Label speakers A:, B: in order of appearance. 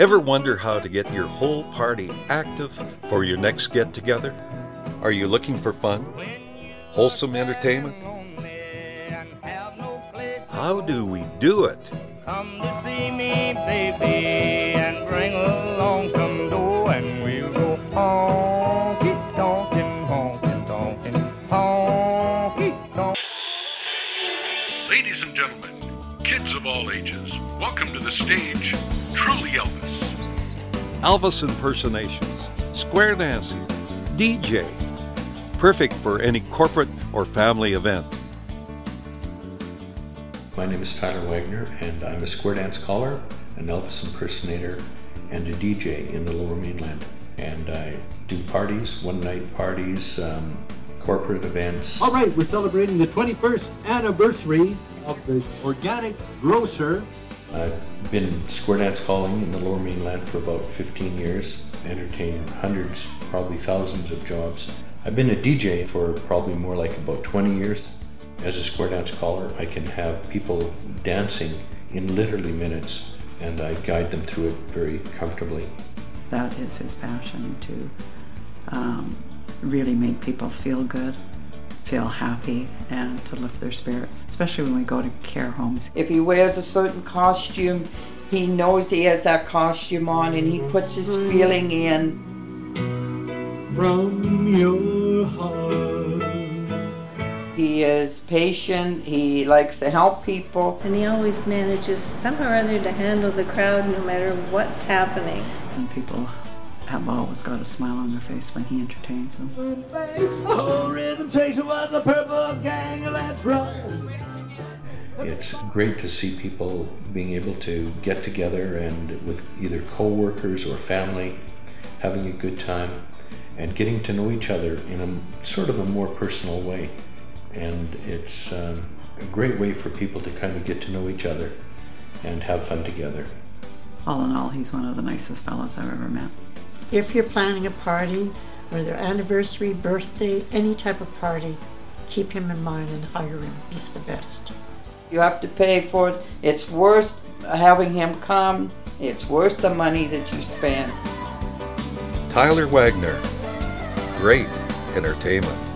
A: Ever wonder how to get your whole party active for your next get together? Are you looking for fun? Wholesome entertainment? How do we do it?
B: Come to see me, baby, and bring along some dough, and we'll go honky tonkin', honky tonkin', honky tonk.
C: Ladies and gentlemen, kids of all ages, welcome to the stage, Truly Elvis.
A: Elvis impersonations, square dancing, DJ. Perfect for any corporate or family event.
D: My name is Tyler Wagner, and I'm a square dance caller, an Elvis impersonator, and a DJ in the Lower Mainland. And I do parties, one night parties, um, corporate events.
E: All right, we're celebrating the 21st anniversary of the organic grocer.
D: I've been square dance calling in the Lower Mainland for about 15 years, entertained hundreds, probably thousands of jobs. I've been a DJ for probably more like about 20 years. As a square dance caller, I can have people dancing in literally minutes, and I guide them through it very comfortably.
F: That is his passion to um, really make people feel good, feel happy, and to lift their spirits, especially when we go to care homes.
G: If he wears a certain costume, he knows he has that costume on and he puts his feeling in.
E: From your heart.
G: He is patient, he likes to help people.
H: And he always manages somehow or other to handle the crowd no matter what's happening.
F: And people have always got a smile on their face when he entertains them.
E: Rhythm was the purple gang, let's roll.
D: It's great to see people being able to get together and with either co-workers or family, having a good time and getting to know each other in a sort of a more personal way. And it's um, a great way for people to kind of get to know each other and have fun together.
F: All in all, he's one of the nicest fellows I've ever met.
I: If you're planning a party, whether anniversary, birthday, any type of party, keep him in mind and hire him. He's the best.
G: You have to pay for it. It's worth having him come. It's worth the money that you spend.
A: Tyler Wagner. Great entertainment.